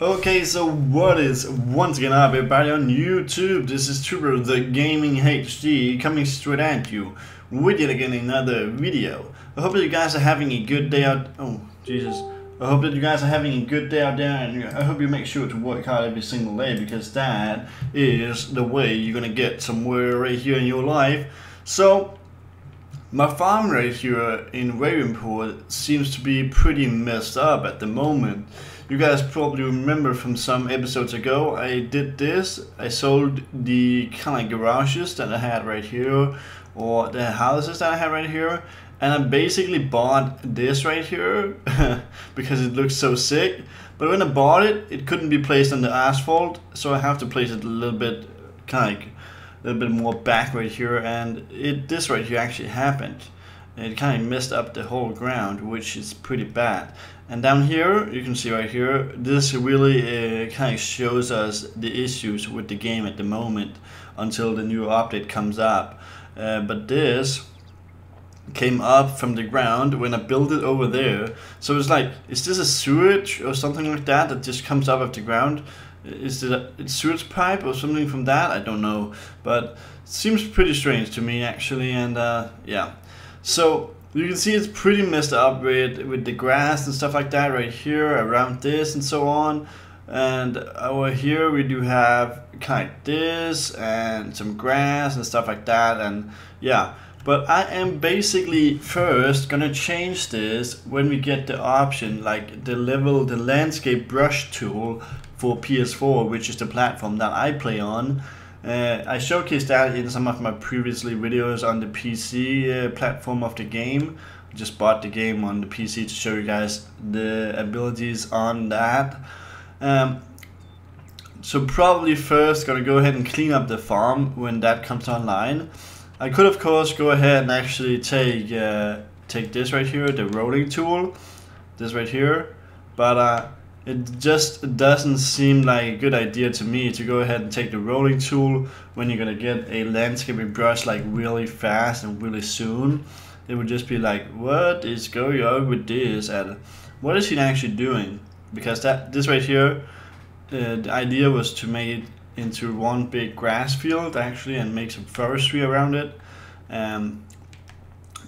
Okay, so what is once again up everybody on YouTube? This is Trooper the Gaming HD coming straight at you with yet again another video. I hope that you guys are having a good day out. Oh, Jesus. I hope that you guys are having a good day out there and I hope you make sure to work hard every single day because that is the way you're gonna get somewhere right here in your life. So, my farm right here in Ravenport seems to be pretty messed up at the moment. You guys probably remember from some episodes ago, I did this. I sold the kind of garages that I had right here, or the houses that I had right here, and I basically bought this right here because it looks so sick. But when I bought it, it couldn't be placed on the asphalt, so I have to place it a little bit, kind of like a little bit more back right here, and it this right here actually happened it kind of messed up the whole ground which is pretty bad. And down here you can see right here this really uh, kind of shows us the issues with the game at the moment until the new update comes up. Uh, but this came up from the ground when I built it over there. So it's like is this a sewage or something like that that just comes up of the ground? Is it a sewage pipe or something from that? I don't know. But seems pretty strange to me actually and uh, yeah so you can see it's pretty messed up with, with the grass and stuff like that right here around this and so on. And over here we do have kind of this and some grass and stuff like that and yeah. But I am basically first gonna change this when we get the option like the level, the landscape brush tool for PS4 which is the platform that I play on. Uh, I showcased that in some of my previously videos on the PC uh, platform of the game. Just bought the game on the PC to show you guys the abilities on that. Um, so probably first gonna go ahead and clean up the farm when that comes online. I could of course go ahead and actually take uh, take this right here, the rolling tool, this right here, but uh, it just doesn't seem like a good idea to me to go ahead and take the rolling tool when you're gonna get a landscaping brush like really fast and really soon. It would just be like, what is going on with this and what is he actually doing? Because that this right here, uh, the idea was to make it into one big grass field actually and make some forestry around it. Um,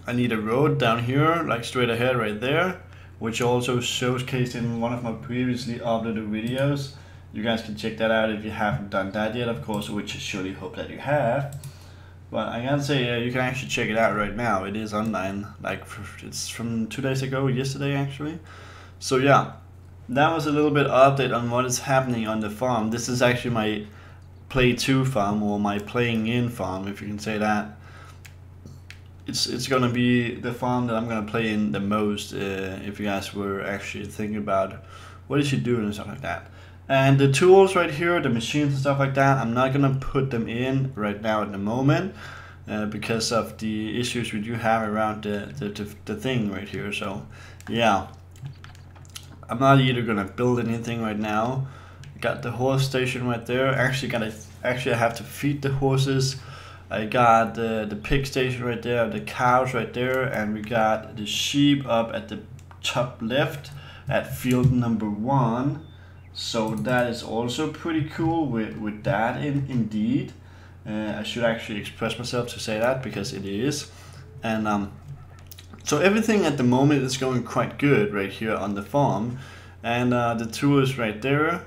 I need a road down here, like straight ahead right there which also showcased in one of my previously uploaded videos. You guys can check that out if you haven't done that yet, of course, which I surely hope that you have. But I can say uh, you can actually check it out right now. It is online, like it's from two days ago, yesterday actually. So yeah, that was a little bit update on what is happening on the farm. This is actually my play 2 farm or my playing in farm, if you can say that it's it's gonna be the farm that I'm gonna play in the most uh, if you guys were actually thinking about what is she doing and stuff like that. And the tools right here, the machines and stuff like that, I'm not gonna put them in right now at the moment uh, because of the issues we do have around the, the, the, the thing right here. So yeah, I'm not either gonna build anything right now. Got the horse station right there. Actually, gotta actually I have to feed the horses. I got the, the pig station right there, the cows right there, and we got the sheep up at the top left at field number one. So that is also pretty cool with, with that in indeed. Uh, I should actually express myself to say that because it is. And um, so everything at the moment is going quite good right here on the farm. And uh, the tool is right there.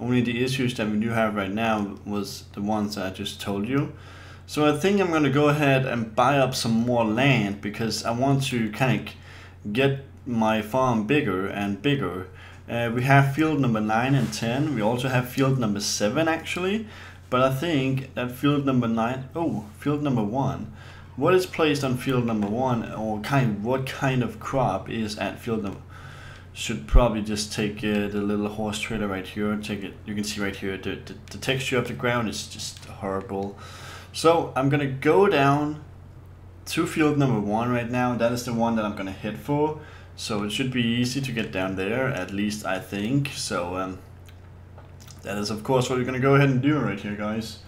Only the issues that we do have right now was the ones I just told you. So I think I'm going to go ahead and buy up some more land because I want to kind of get my farm bigger and bigger. Uh, we have field number 9 and 10. We also have field number 7 actually. But I think that field number 9, oh, field number 1. What is placed on field number 1 or kind what kind of crop is at field number should probably just take uh, the little horse trailer right here take it you can see right here the, the, the texture of the ground is just horrible so I'm gonna go down to field number one right now. That is the one that I'm gonna hit for. So it should be easy to get down there, at least I think. So um, that is of course what we're gonna go ahead and do right here, guys.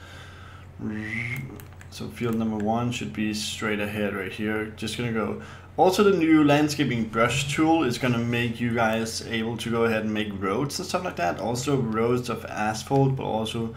So field number one should be straight ahead right here. Just gonna go. Also the new landscaping brush tool is gonna make you guys able to go ahead and make roads and stuff like that. Also roads of asphalt, but also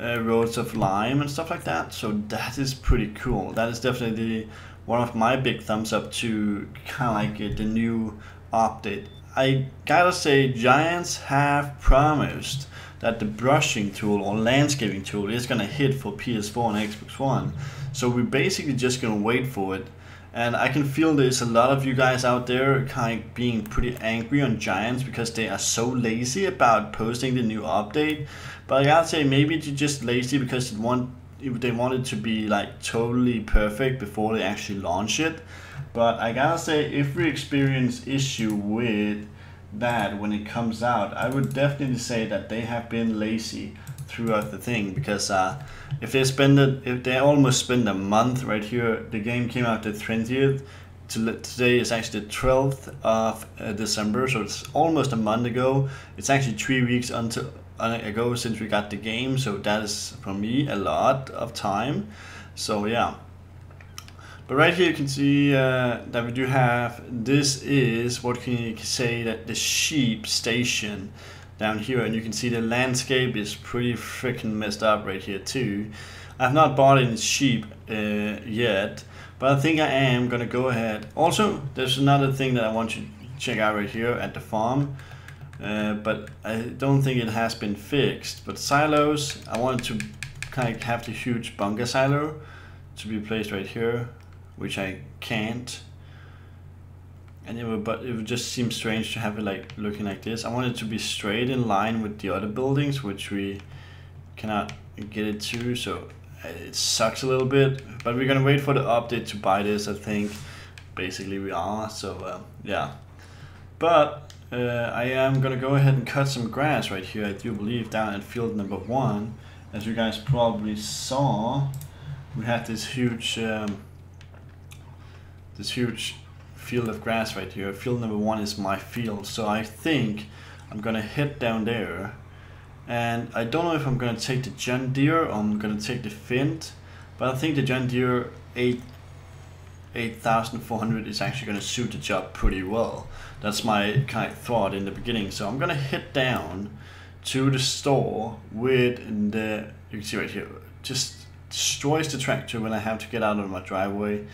uh, roads of lime and stuff like that. So that is pretty cool. That is definitely one of my big thumbs up to kind of like uh, the new update. I gotta say, Giants have promised that the brushing tool or landscaping tool is gonna hit for PS4 and Xbox One. So we're basically just gonna wait for it. And I can feel there's a lot of you guys out there kind of being pretty angry on Giants because they are so lazy about posting the new update. But I gotta say, maybe they're just lazy because they want they wanted to be like totally perfect before they actually launch it. But I gotta say, if we experience issue with that when it comes out, I would definitely say that they have been lazy throughout the thing because uh, if they spend it, if they almost spend a month right here, the game came out the 20th. Today is actually the 12th of uh, December, so it's almost a month ago. It's actually three weeks until uh, ago since we got the game, so that is for me a lot of time. So yeah. But right here you can see uh, that we do have, this is what can you say that the sheep station down here and you can see the landscape is pretty freaking messed up right here too. I've not bought any sheep uh, yet, but I think I am gonna go ahead. Also, there's another thing that I want you to check out right here at the farm, uh, but I don't think it has been fixed. But silos, I wanted to kind of have the huge bunker silo to be placed right here which I can't. And it would, but it would just seem strange to have it like looking like this. I want it to be straight in line with the other buildings, which we cannot get it to, so it sucks a little bit. But we're gonna wait for the update to buy this, I think. Basically we are, so uh, yeah. But uh, I am gonna go ahead and cut some grass right here, I do believe, down at field number one. As you guys probably saw, we had this huge um, this huge field of grass right here. Field number one is my field. So I think I'm gonna head down there. And I don't know if I'm gonna take the John Deere or I'm gonna take the Fendt. But I think the John Deere 8 8400 is actually going to suit the job pretty well. That's my kind of thought in the beginning. So I'm going to head down to the store with the, you can see right here, just destroys the tractor when I have to get out of my driveway.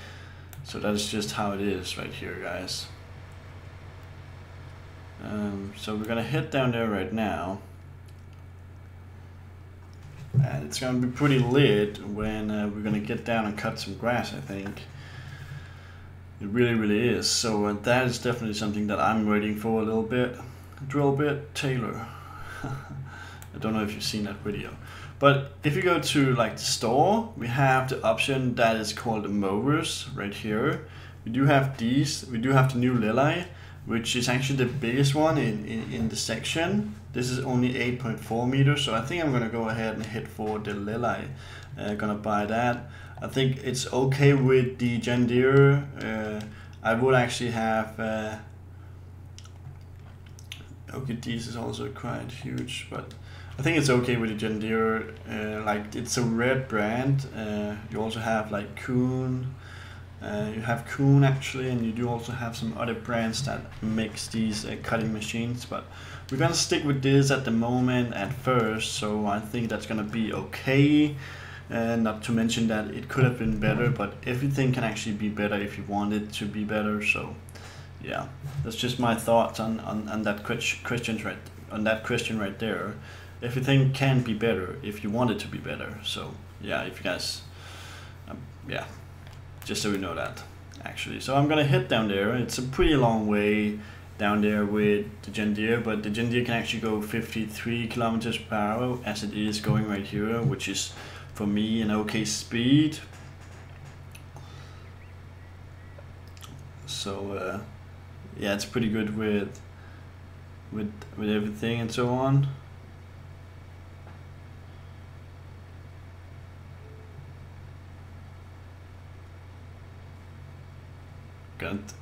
So that's just how it is right here, guys. Um, so we're gonna hit down there right now. And it's gonna be pretty lit when uh, we're gonna get down and cut some grass, I think. It really, really is. So uh, that is definitely something that I'm waiting for a little bit. Drill bit, Taylor. I don't know if you've seen that video. But if you go to like the store, we have the option that is called the mowers right here. We do have these, we do have the new Lely, which is actually the biggest one in, in, in the section. This is only 8.4 meters, so I think I'm gonna go ahead and hit for the Lely. Uh, gonna buy that. I think it's okay with the John Deere. Uh, I would actually have uh, okay these is also quite huge but I think it's okay with the Deere. Uh, like it's a red brand. Uh, you also have like Kuhn. Uh, you have Kuhn actually, and you do also have some other brands that makes these uh, cutting machines. But we're gonna stick with this at the moment at first. So I think that's gonna be okay. Uh, not to mention that it could have been better, but everything can actually be better if you want it to be better. So yeah, that's just my thoughts on, on, on that question right on that question right there everything can be better if you want it to be better. So yeah, if you guys, um, yeah, just so we know that actually. So I'm gonna hit down there. It's a pretty long way down there with the Deere, but the Deere can actually go 53 kilometers per hour as it is going right here, which is for me an okay speed. So uh, yeah, it's pretty good with with with everything and so on.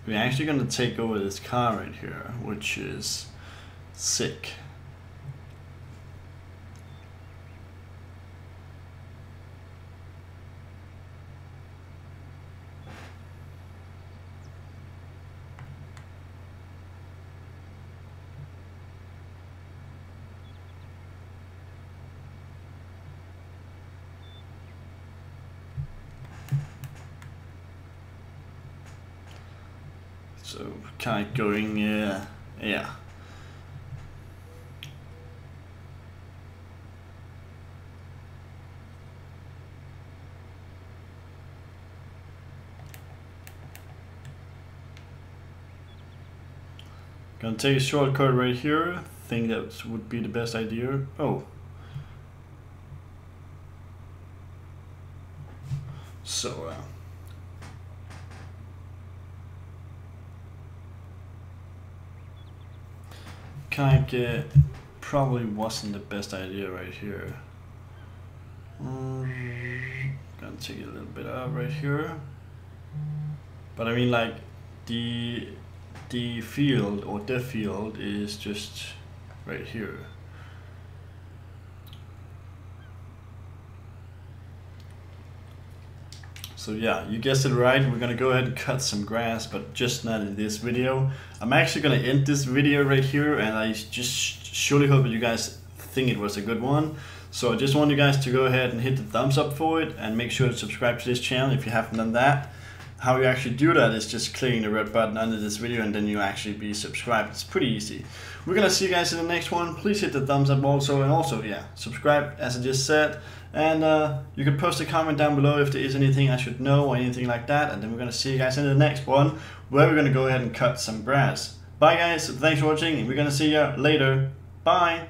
we're actually to take over this car right here, which is sick. So kind of going, uh, yeah. Gonna take a shortcut right here. Think that would be the best idea. Oh. So, uh, kind of probably wasn't the best idea right here. Um, gonna take it a little bit out right here. But I mean like the the field or the field is just right here. So yeah, you guessed it right, we're gonna go ahead and cut some grass, but just not in this video. I'm actually gonna end this video right here and I just surely hope that you guys think it was a good one. So I just want you guys to go ahead and hit the thumbs up for it and make sure to subscribe to this channel if you haven't done that how you actually do that is just clicking the red button under this video and then you actually be subscribed. It's pretty easy. We're gonna see you guys in the next one. Please hit the thumbs up also and also, yeah, subscribe as I just said. And uh, you can post a comment down below if there is anything I should know or anything like that. And then we're gonna see you guys in the next one where we're gonna go ahead and cut some grass. Bye guys, thanks for watching. We're gonna see you later. Bye.